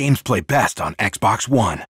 Games play best on Xbox One.